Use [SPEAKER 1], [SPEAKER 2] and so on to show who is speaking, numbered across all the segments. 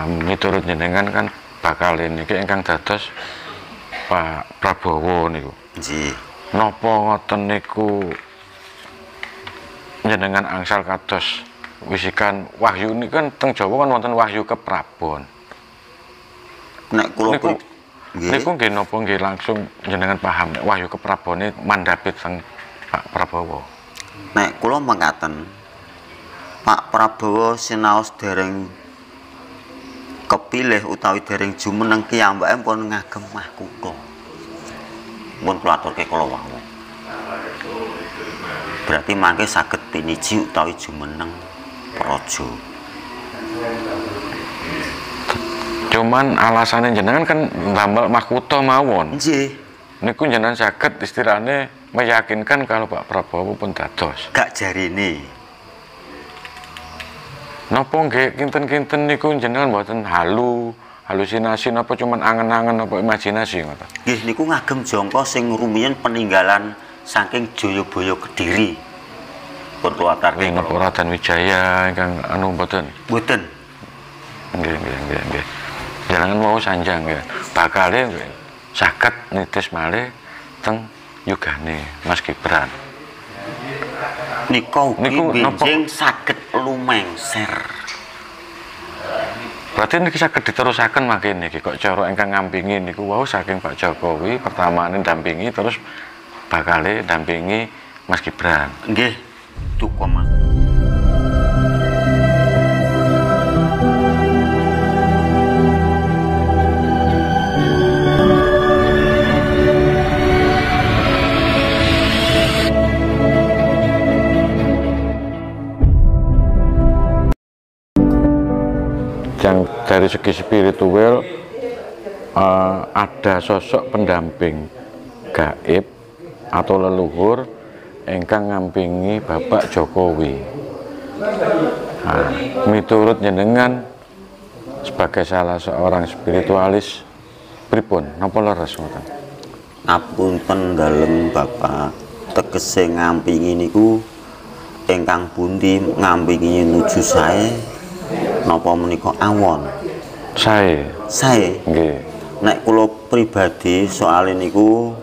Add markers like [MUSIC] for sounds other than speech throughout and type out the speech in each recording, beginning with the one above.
[SPEAKER 1] Nah, miturut jenengan kan bakal ini ingkang dados Pak Prabowo niku.
[SPEAKER 2] Nggih.
[SPEAKER 1] Napa ngoten niku jenengan angsal kados wisikan wahyu ini kan teng Jawa kan wonten wahyu keprabon.
[SPEAKER 2] Nek kula
[SPEAKER 1] Niku niku nggih napa nggih langsung jenengan paham nek wahyu keprabone mandapit teng Pak Prabowo.
[SPEAKER 2] Nek kula mengkaten Pak Prabowo sinaos dereng kepilih utawi dereng jumeneng kiyambake pun ngagem mahkota. Mun kula aturke kala wau. Berarti mangke saged piniji utawi jumeneng praja.
[SPEAKER 1] Cuman alasannya jenengan kan ndamel mahkota mawon.
[SPEAKER 2] Nggih,
[SPEAKER 1] Niku jenengan saged istilahnya meyakinkan kalau Pak Prabowo pun dados.
[SPEAKER 2] gak jarine.
[SPEAKER 1] Napa nggih kinten-kinten niku jenengan mboten halu, halusinasi napa cuman angen-angen napa imajinasi ngoten.
[SPEAKER 2] Nggih niku ngagem jangka sing rumiyin peninggalan saking Jayabaya Kediri. Pun
[SPEAKER 1] Nggih napa Raden Wijaya ingkang anu mboten.
[SPEAKER 2] Mboten.
[SPEAKER 1] Nggih nggih nggih nggih. Jenengan mau sanjang ya. Bakale saged nitis malih teng yugane Mas Gibran.
[SPEAKER 2] Nika ugi benjing saged lumengser.
[SPEAKER 1] Berarti niki saged diterusaken makin niki kok cara ingkang ngampingi niku wau saking Pak Jokowi pertama dampingi terus bakale dampingi Mas Gibran.
[SPEAKER 2] Nggih, duka Mas.
[SPEAKER 1] Segi spiritual eh, ada sosok pendamping gaib atau leluhur ingkang ngampingi Bapak Jokowi. Nah, miturut jenengan sebagai salah seorang spiritualis pripun napa leres ngoten?
[SPEAKER 2] Ngapunten dalem Bapak tegese ngampingi niku ingkang pundi ngampingi nuju sae napa menika awon.
[SPEAKER 1] Saya
[SPEAKER 2] Sae?
[SPEAKER 1] Nggih.
[SPEAKER 2] Nek kula pribadi soal niku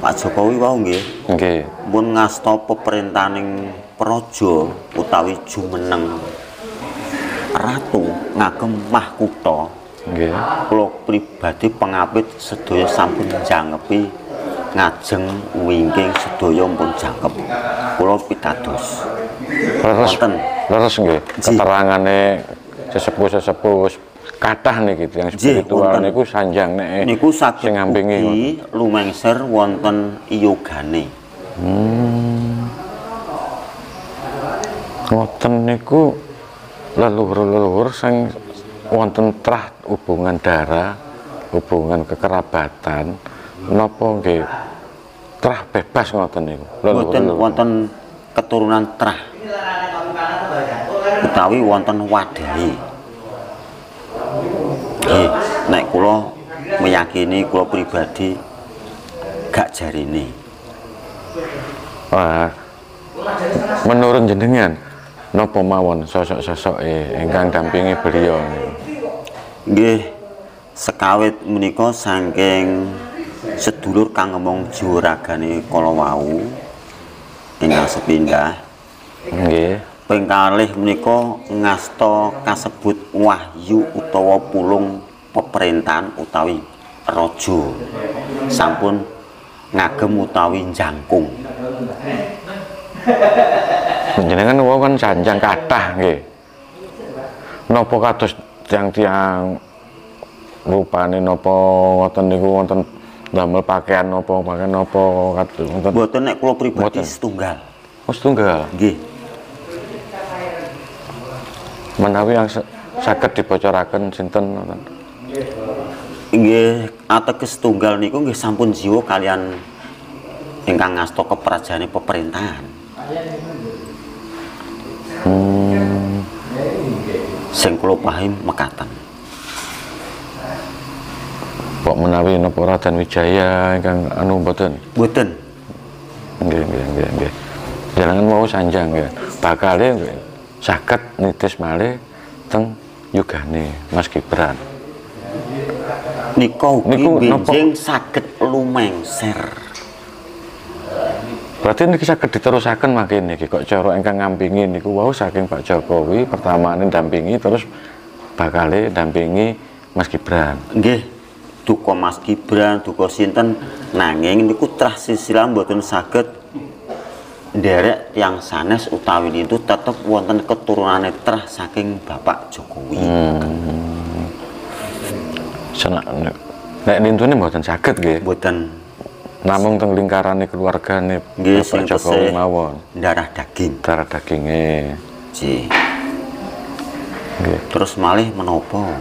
[SPEAKER 2] Pak Jokowi wau nggih.
[SPEAKER 1] Nggih.
[SPEAKER 2] Pun ngasta peperintaning praja utawi jumeneng ratu ngagem mahkota
[SPEAKER 1] nggih.
[SPEAKER 2] Kula pribadi pengapit sedaya sampun jangkepi ngajeng wingking sedaya pun jangkep. Kula pitados.
[SPEAKER 1] Leres. Leres nggih. Keterangane sesepuh-sesepuh kathah niki yang
[SPEAKER 2] Ji,
[SPEAKER 1] spiritual niku sanjang nek
[SPEAKER 2] niku saged
[SPEAKER 1] sing ngampingi
[SPEAKER 2] lumengser wonten yogane
[SPEAKER 1] ngoten niku leluhur-leluhur sing wonten trah hubungan darah, hubungan kekerabatan napa nggih trah bebas ngoten niku. Leluhur-leluhur.
[SPEAKER 2] wonten keturunan trah. Utawi wonten wadahi nggih nek kula meyakini kula pribadi gak jarine.
[SPEAKER 1] Wah, menurut jenengan. Napa mawon sosok-sosok ingkang dampingi beliau?
[SPEAKER 2] Nggih sekawit menika saking sedulur kang ngomong jiwaragane kala wau ingkang sepindah.
[SPEAKER 1] Nggih.
[SPEAKER 2] Ping kalih menika ngasta kasebut wahyu utawa pulung pemerintahan utawi raja sampun ngagem utawi jangkung
[SPEAKER 1] Jenengan wau kan sanjang kathah nggih. Napa kados tiang-tiang rupane napa ngoten niku wonten damel pakaian napa pakaian napa kados wonten
[SPEAKER 2] Mboten nek kula pribadi setunggal.
[SPEAKER 1] Oh, setunggal.
[SPEAKER 2] Nggih.
[SPEAKER 1] Menawi yang sa- saged dibocoraken sinten wonten.
[SPEAKER 2] Nggih, ateges setunggal niku nggih sampun jiwa kalian ingkang ngasta keprajane pemerintahan.
[SPEAKER 1] Hmm,
[SPEAKER 2] Sing kula paham mekaten.
[SPEAKER 1] kok menawi napa Raden Wijaya ingkang anu mboten.
[SPEAKER 2] Mboten.
[SPEAKER 1] Nggih, nggih, nggih, nggih. Jenengan mau sanjang ya. Bakale nggih saged nitis malih teng yugane Mas Gibran.
[SPEAKER 2] Nika ugi
[SPEAKER 1] Niku
[SPEAKER 2] benjing saged lumengser.
[SPEAKER 1] Berarti niki saged diterusaken makin niki kok cara ingkang ngampingi niku wau saking Pak Jokowi pertamane dampingi terus bakale dampingi Mas Gibran.
[SPEAKER 2] Nggih, duka Mas Gibran, duka sinten nanging niku trah sisilan mboten saged nderek tiang sanes utawi itu tetep wonten keturunane trah saking Bapak Jokowi.
[SPEAKER 1] Senak nek nintune mboten saged nggih.
[SPEAKER 2] Mboten
[SPEAKER 1] Namung teng lingkarane keluargane
[SPEAKER 2] nggih
[SPEAKER 1] Bapak Jokowi mawon.
[SPEAKER 2] darah daging.
[SPEAKER 1] Darah daginge.
[SPEAKER 2] Ji.
[SPEAKER 1] Nggih.
[SPEAKER 2] Terus malih menapa?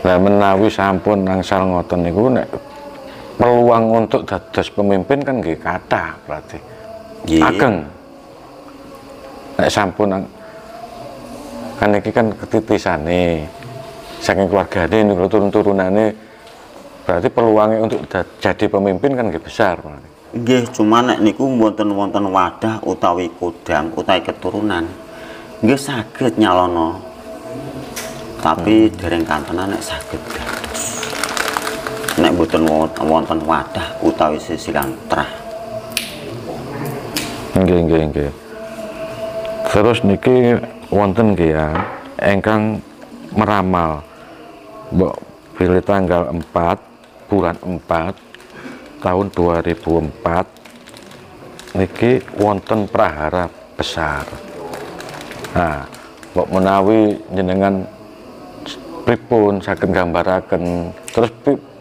[SPEAKER 1] Nah menawi sampun nangsal ngoten niku nek peluang untuk dados pemimpin kan nggih kathah berarti. Ageng. Nek sampun kan iki kan ketitisane saking keluargane niku turun-turunane berarti peluangnya untuk jadi pemimpin kan nggih besar.
[SPEAKER 2] Nggih, cuma nek niku wonten wonten wadah utawi kodam utawi keturunan. Nggih saged nyalono. Tapi dereng kantenan nek saged dados. Nek boten won- wonten wadah utawi sisilan trah.
[SPEAKER 1] Nggih nggih nggih. Terus niki wonten nggih ya engkang meramal mbok pilih tanggal 4 bulan 4 tahun 2004 niki wonten prahara besar. Nah, mbok menawi jenengan pripun saged gambaraken terus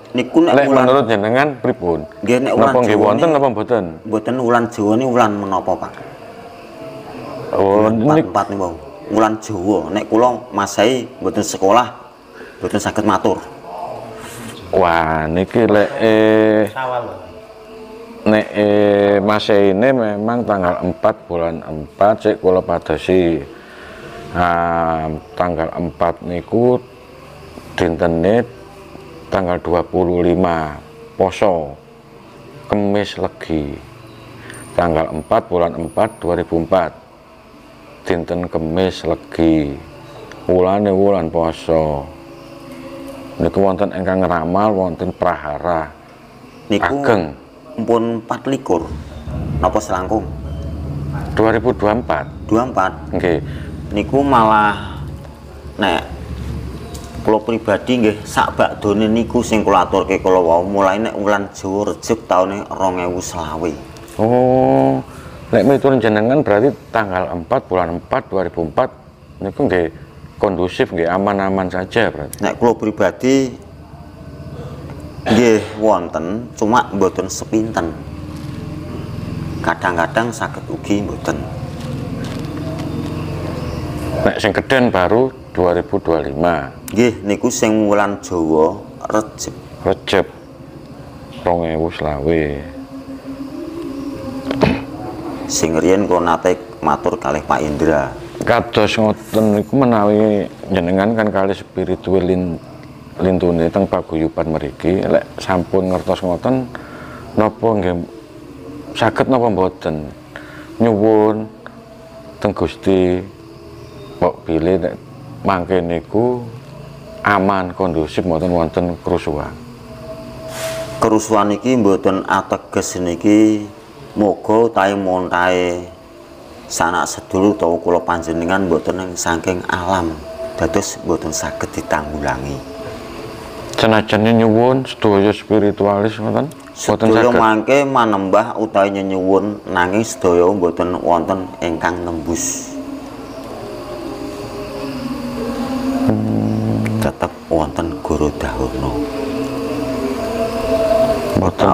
[SPEAKER 2] Niku nek
[SPEAKER 1] lek menurut jenengan pripun?
[SPEAKER 2] Nggih, nek wulan
[SPEAKER 1] Napa nggih wonten
[SPEAKER 2] ni-
[SPEAKER 1] napa mboten?
[SPEAKER 2] boten wulan Jawa ni wulan menapa, Pak?
[SPEAKER 1] Oh,
[SPEAKER 2] Wulan
[SPEAKER 1] ini
[SPEAKER 2] 44 niku. Wulan Jawa. Nek kula Masehi boten sekolah boten saged matur.
[SPEAKER 1] Wah, niki lek eh, nek eh, Masehi ini memang tanggal 4 bulan 4 sik kula padosi. Nah, tanggal 4 niku dintene tanggal 25 poso Kemis Legi. Tanggal 4 bulan 4 2004. Dinten Kemis Legi. Wulane wulan poso. Niku wonten ingkang ngeramal wonten prahara.
[SPEAKER 2] Niku
[SPEAKER 1] Ageng.
[SPEAKER 2] pun 24 napa selangkung
[SPEAKER 1] 2024.
[SPEAKER 2] 24
[SPEAKER 1] Nggih.
[SPEAKER 2] niku malah nek kula pribadi nggih sak bakdone niku sing kula aturke kula wau mulai nek wulan Jawa Rejeb taune 2020
[SPEAKER 1] Oh, lek miturut jenengan berarti tanggal 4 bulan 4 2004 niku nggih kondusif nggih aman-aman saja berarti.
[SPEAKER 2] nek kula pribadi nggih wonten cuma mboten sepinten. Kadang-kadang saged ugi mboten.
[SPEAKER 1] Nek sing geden baru 2025
[SPEAKER 2] nggih niku sing wulan Jawa Rejeb
[SPEAKER 1] Recep 2020.
[SPEAKER 2] sing riyen kula nate matur kalih Pak Indra.
[SPEAKER 1] Kados ngoten niku menawi jenengan kan kali spiritual lin, lintune teng paguyuban mriki lek sampun ngertos ngoten napa nggih saged napa mboten? Nyuwun teng Gusti kok pilih mangke niku aman kondusif mboten wonten kerusuhan.
[SPEAKER 2] Kerusuhan iki mboten ateges niki. Moga utawi montahe sanak sedulur utawa kula panjenengan mboten ing saking alam dados mboten saged ditanggulangi.
[SPEAKER 1] Senajan nyuwun sedaya spiritualis ngoten
[SPEAKER 2] sedaya mangke manembah utawi nyenyuwun nanging sedaya mboten wonten ingkang nembus Dahurna
[SPEAKER 1] mboten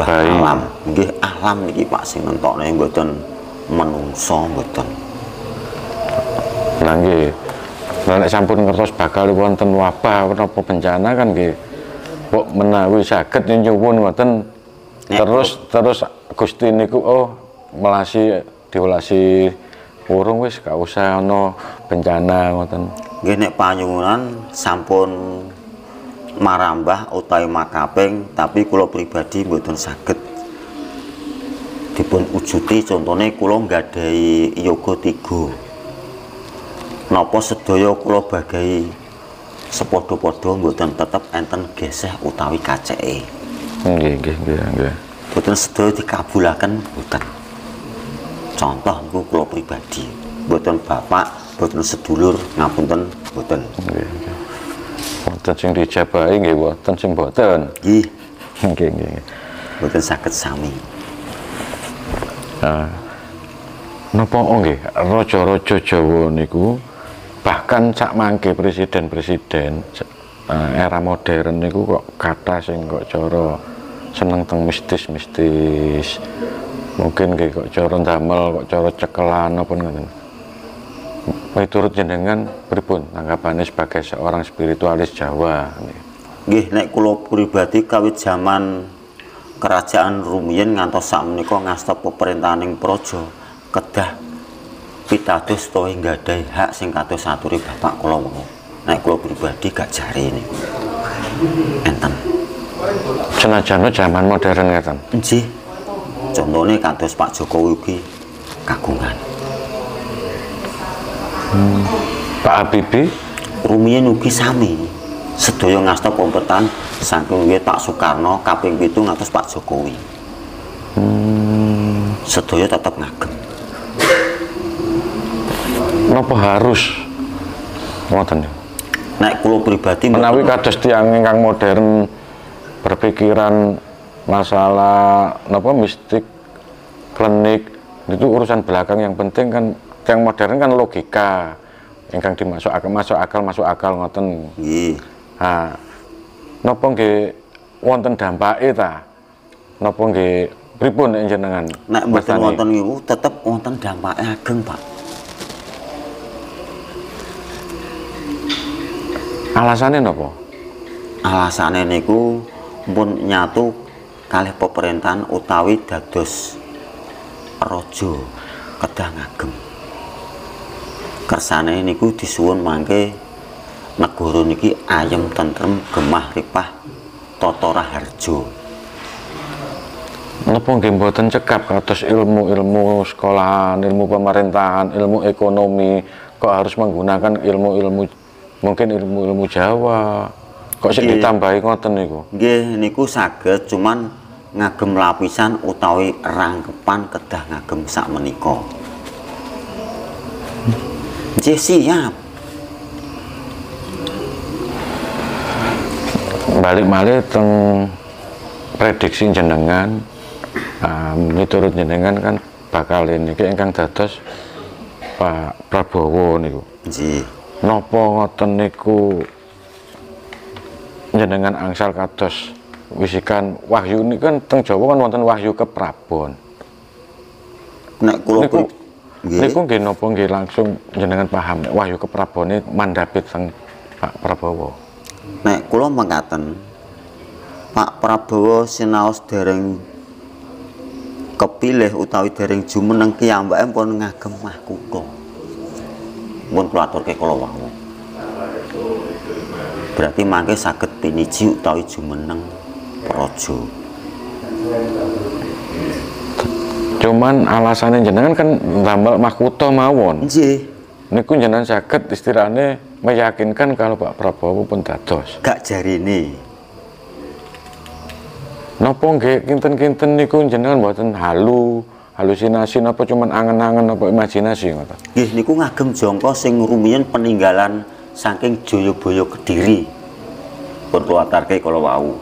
[SPEAKER 2] alam nggih alam niki Pak sing nentokne mboten menungso mboten
[SPEAKER 1] Lah nggih. Nek sampun ngertos bakal wonten wabah napa bencana kan nggih. Kok menawi saged nyuwun
[SPEAKER 2] Nek
[SPEAKER 1] terus terus Gusti niku oh melasi diulasi urung wis gak usah ana bencana ngoten.
[SPEAKER 2] nggih nek panyuwunan sampun marambah utawi makaping tapi kula pribadi mboten saged dipun wujuti contone kula nggadahi yoga tiga napa sedaya kula bagahi sepodo-podo mboten tetep enten geseh utawi kaceke.
[SPEAKER 1] nggih nggih nggih nggih
[SPEAKER 2] Mboten sedaya dikabulaken mboten. Contoh niku kula pribadi, mboten bapak, mboten sedulur, ngapunten mboten.
[SPEAKER 1] nggih nggih wonten sing dijabahi nggih wonten sing boten [LAUGHS]
[SPEAKER 2] Nggih,
[SPEAKER 1] nggih nggih
[SPEAKER 2] mboten saged sami.
[SPEAKER 1] Nah, napa nggih raja-raja Jawa niku bahkan sak mangke presiden-presiden eh, era modern niku kok kata sing kok cara seneng teng mistis-mistis. Mungkin nggih kok cara damel kok cara cekelan apa ngoten. Miturut jenengan pripun tanggapannya sebagai seorang spiritualis Jawa nggih.
[SPEAKER 2] Nek kula pribadi kawit zaman kerajaan rumiyin ngantos sakmenika ngasta pemerintahaning praja kedah pitados utawa nggadahi hak sing kados aturi bapak kula wau. Nek kula pribadi gak jari ini. Enten.
[SPEAKER 1] Senajan zaman modern ngeten.
[SPEAKER 2] Nggih. Contohnya kados Pak Jokowi ugi kagungan.
[SPEAKER 1] Pak Habibie
[SPEAKER 2] Rumiyin ugi sami. Sedaya ngasta pemerintahan saking wiwit Pak Soekarno kaping 7 ngantos Pak Jokowi. Sedaya tetep ngagem.
[SPEAKER 1] napa harus ngoten niku?
[SPEAKER 2] Nek kula pribadi
[SPEAKER 1] menawi kados tiang ingkang modern berpikiran masalah napa mistik klinik itu urusan belakang yang penting kan tiang modern kan logika. Ingkang dimasuk akal masuk akal masuk akal ngoten.
[SPEAKER 2] Nggih.
[SPEAKER 1] ha. Napa nggih wonten dampake ta? Napa nggih pripun nek jenengan?
[SPEAKER 2] Nek mboten wonten niku tetep wonten dampake ageng, Pak.
[SPEAKER 1] alasane napa
[SPEAKER 2] Alasane niku pun nyatu kalih pemerintahan utawi dados raja kedah ngagem. Kersane niku disuwun mangke negara niki ayem tentrem gemah ripah tata raharja.
[SPEAKER 1] Napa nggih mboten cekap kados ilmu-ilmu sekolahan, ilmu pemerintahan, ilmu ekonomi kok harus menggunakan ilmu-ilmu mungkin ilmu-ilmu Jawa. Kok sing ditambahi ngoten niku?
[SPEAKER 2] Nggih niku saged cuman ngagem lapisan utawi rangkepan kedah ngagem sak menika. Nggih siap.
[SPEAKER 1] Balik malih teng prediksi jenengan miturut jenengan kan bakal ini ingkang dados Pak Prabowo niku.
[SPEAKER 2] Nggih.
[SPEAKER 1] Napa ngoten niku jenengan angsal kados wisikan wahyu ini kan teng Jawa kan wonten wahyu keprabon.
[SPEAKER 2] Nek kula
[SPEAKER 1] Niku
[SPEAKER 2] nggih.
[SPEAKER 1] niku nggih napa nggih langsung jenengan paham nek wahyu keprabone mandapit teng Pak Prabowo.
[SPEAKER 2] Nek kula mengkaten Pak Prabowo sinaos dereng kepilih utawi dereng jumeneng kiyambake pun ngagem mahkota. Pun kula aturke kala wau. Berarti mangke saged piniji utawi jumeneng praja.
[SPEAKER 1] Cuman alasannya jenengan kan damel mahkota mawon.
[SPEAKER 2] Nggih,
[SPEAKER 1] Niku jenengan saged istilahnya meyakinkan kalau Pak Prabowo pun dados.
[SPEAKER 2] gak jarine.
[SPEAKER 1] Napa nggih kinten-kinten niku jenengan mboten halu, halusinasi napa cuman angen-angen napa imajinasi ngoten.
[SPEAKER 2] Nggih niku ngagem jangka sing rumiyin peninggalan saking Jayabaya Kediri. Pun kula atarke kala wau.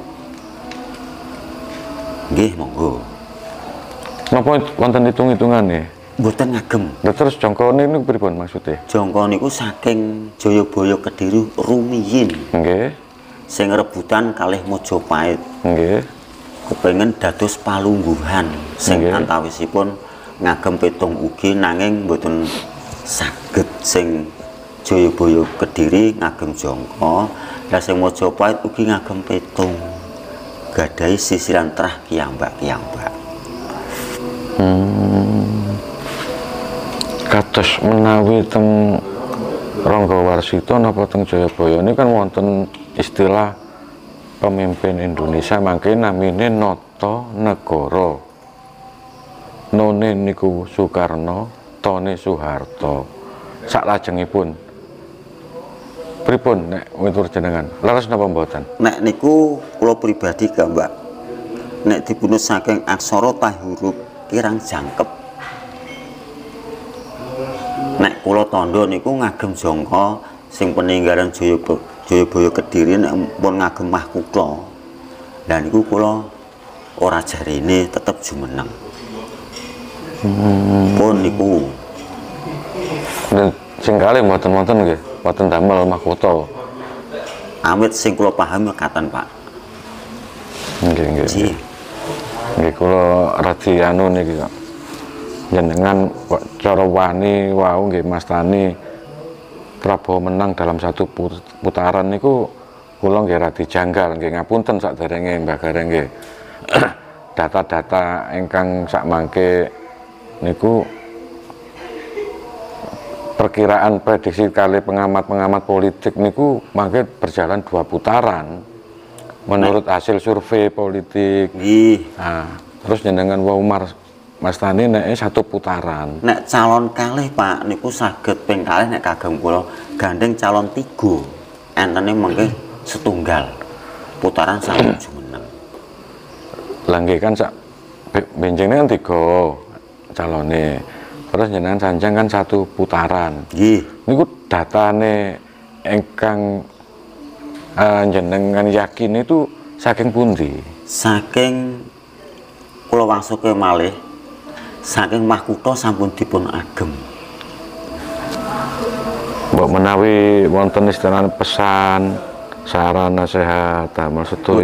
[SPEAKER 2] Nggih, monggo.
[SPEAKER 1] Napa wonten hitung-hitungane?
[SPEAKER 2] Mboten ngagem.
[SPEAKER 1] Lah terus jangkone niku pripun maksudnya?
[SPEAKER 2] Jangka niku saking Jayabaya Kediri rumiyin.
[SPEAKER 1] Nggih,
[SPEAKER 2] sing rebutan kalih Mojopahit.
[SPEAKER 1] Nggih.
[SPEAKER 2] kepengin dados palungguhan. Sing antawisipun ngagem petung ugi nanging mboten saged. Sing Jayabaya Kediri ngagem jangka. Lah sing Mojopahit ugi ngagem petung. Gadahi sisiran trah kiyambak-kiyambak
[SPEAKER 1] Kados menawi teng Rangga Warsita napa teng Jayabaya? Ini kan wonten istilah pemimpin Indonesia mangke namine Nata Negara. None niku Soekarno, tone Soeharto. Saklajengipun. Pripun nek miturut jenengan? Leres napa mboten?
[SPEAKER 2] Nek niku kula pribadi ke Mbak. Nek dibunuh saking aksara huruf kirang jangkep. Nek kula tandha niku ngagem jangka sing peninggalan Jayab- Jayabaya Kediri nek pun ngagem mahkota lah niku kula ora jarene tetep jumeneng. Pun niku.
[SPEAKER 1] Dan sing kalih mboten wonten nggih mboten damel mahkota
[SPEAKER 2] amit sing kula pahami katen Pak.
[SPEAKER 1] Nggih. Nggih nggih kula radi anu niki kok jenengan cara wani wau nggih Mas Tani Prabowo menang dalam satu put- putaran niku kula nggih radi janggal nggih ngapunten sakderenge Mbak Gareng nggih. [CLEARS THROAT] Data-data ingkang sak mangke niku perkiraan prediksi kali pengamat-pengamat politik niku mangke berjalan dua putaran menurut hasil survei politik.
[SPEAKER 2] Nggih
[SPEAKER 1] nah, terus jenengan Wau Umar Mas Tani nek satu putaran.
[SPEAKER 2] Nek calon kalih Pak niku saged ping kalih nek kagem kula gandeng calon tiga. Entene mengke setunggal. Putaran sampun jumeneng
[SPEAKER 1] langge kan sak be- benjingnya kan tiga calone. Terus jenengan sanjang kan satu putaran.
[SPEAKER 2] Nggih.
[SPEAKER 1] Niku datane engkang eh, jenengan yakin itu saking pundi?
[SPEAKER 2] Saking kula wangsuke malih saking mahkota sampun dipun agem.
[SPEAKER 1] Mbok menawi wonten istilahnya pesan saran nasihat damel
[SPEAKER 2] matur.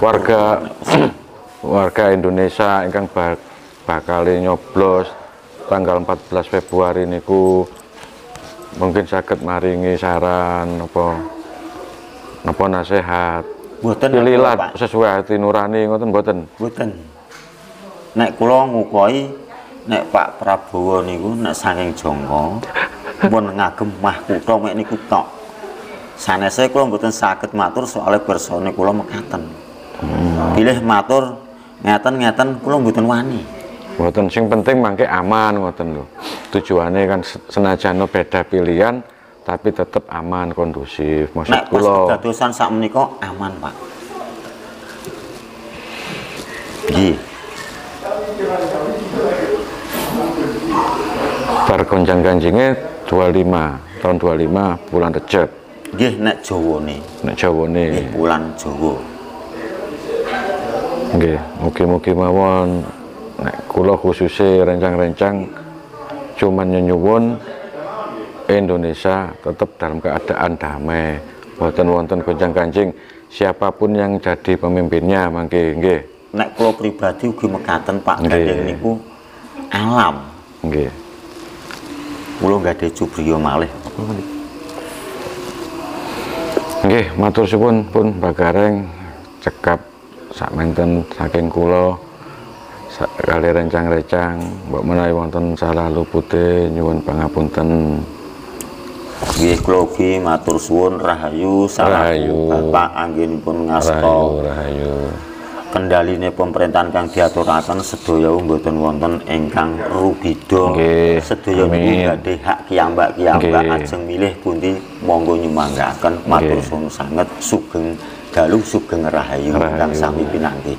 [SPEAKER 1] warga [CLEARS THROAT] warga Indonesia ingkang bak bakal nyoblos tanggal 14 Februari niku mungkin saged maringi saran apa apa nasihat
[SPEAKER 2] Mboten
[SPEAKER 1] pilihlah sesuai hati nurani ngoten mboten
[SPEAKER 2] Mboten. Nek kula ngukohi nek Pak Prabowo niku nek saking jangka pun ngagem mahkota mek niku tok. Sanese kula mboten saged matur soalnya bersone kula mekaten. Pilih matur ngeten-ngeten kula mboten wani.
[SPEAKER 1] Mboten sing penting mangke aman ngoten lho. Tujuane kan se- senajan beda pilihan tapi tetap aman kondusif. Maksud
[SPEAKER 2] Nek pas
[SPEAKER 1] kula
[SPEAKER 2] kedadosan sak menika aman, Pak. Nggih.
[SPEAKER 1] bar gonjang ganjingnya 25 tahun 25 bulan Recep
[SPEAKER 2] Nggih nek Jawane,
[SPEAKER 1] nek Jawane
[SPEAKER 2] nggih bulan Jawa.
[SPEAKER 1] nggih mugi-mugi mawon nek kula khususnya rencang-rencang cuman nyuwun Indonesia tetap dalam keadaan damai boten wonten gonjang ganjing siapa pun yang jadi pemimpinnya mangke nggih
[SPEAKER 2] Nek kula pribadi ugi mekaten Pak gandeng niku alam.
[SPEAKER 1] nggih
[SPEAKER 2] Kula ada cubriya malih.
[SPEAKER 1] Nggih, matur suwun pun Mbak Gareng cekap sakmenten saking kula sak kali rencang-rencang mbok menawi wonten salah lupute nyuwun pangapunten.
[SPEAKER 2] Nggih kula ugi matur suwun rahayu salaku Bapak anggenipun ngasta
[SPEAKER 1] Rahayu, rahayu.
[SPEAKER 2] kendaline pemerintahan kang diaturaken sedaya mboten wonten ingkang rubida.
[SPEAKER 1] Nggih,
[SPEAKER 2] Sedaya niku gadhe hak kiyambak-kiyambak ajeng milih pundi monggo nyumanggaken matur suwun sanget sugeng dalu sugeng rahayu
[SPEAKER 1] Rahayu.
[SPEAKER 2] kang sami pinanggih.